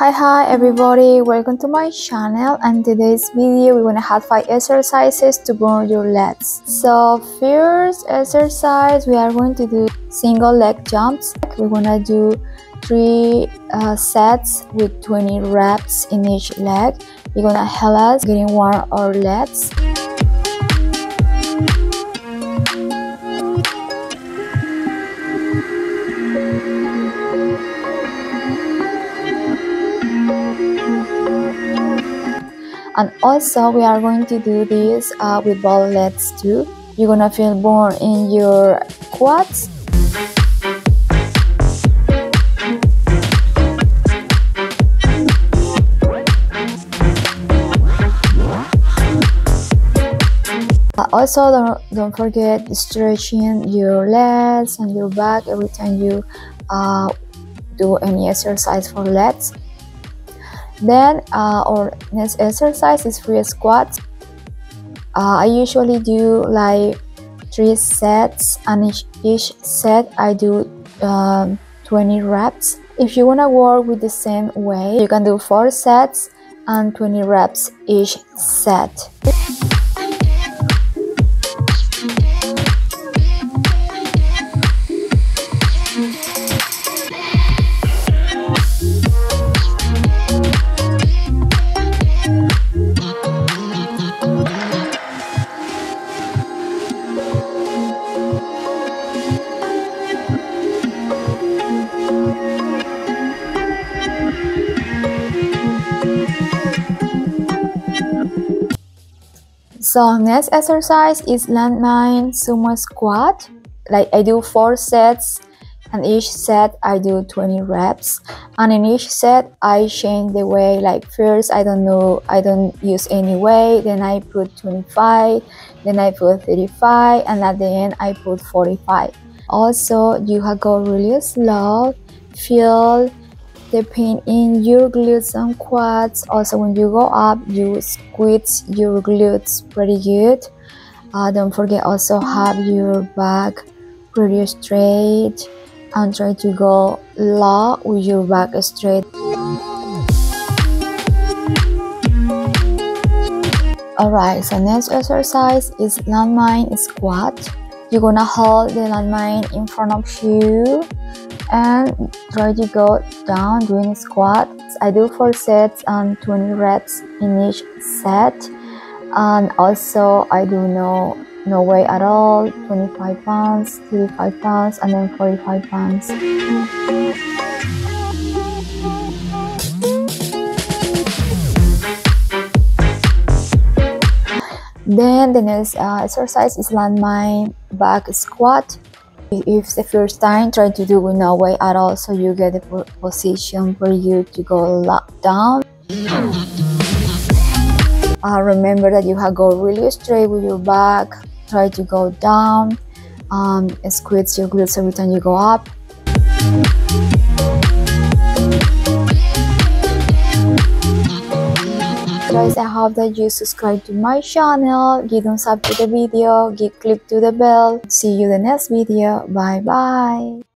Hi hi everybody, welcome to my channel and today's video we're gonna have 5 exercises to burn your legs. So first exercise we are going to do single leg jumps. We're gonna do 3 uh, sets with 20 reps in each leg. You're gonna help us getting warm our legs. And also we are going to do this uh, with ball legs too. You're gonna feel more in your quads. Uh, also don't, don't forget stretching your legs and your back every time you uh, do any exercise for legs then uh, our next exercise is free squats. Uh, I usually do like three sets and each, each set I do um, 20 reps. If you wanna work with the same way, you can do four sets and 20 reps each set. So next exercise is landmine sumo squat. Like I do four sets and each set I do 20 reps. And in each set I change the way like first I don't know I don't use any weight. Then I put 25 then I put 35 and at the end I put 45 also you have go really slow feel the pain in your glutes and quads. Also when you go up you squeeze your glutes pretty good. Uh, don't forget also have your back pretty straight and try to go low with your back straight. Alright so next exercise is landmine squat you're gonna hold the landmine in front of you and try to go down doing squats. I do 4 sets and 20 reps in each set and also I do no no weight at all 25 pounds 35 pounds and then 45 pounds then the next uh, exercise is landmine back squat. If the first time try to do with no weight at all so you get the position for you to go down. Uh, remember that you have to go really straight with your back try to go down um, squeeze your glutes every time you go up hope that you subscribe to my channel give thumbs up to the video give click to the bell. See you the next video. Bye bye